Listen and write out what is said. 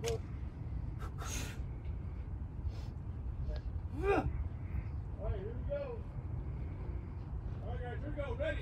go low. All right, here we go. All right, guys, here we go. Ready.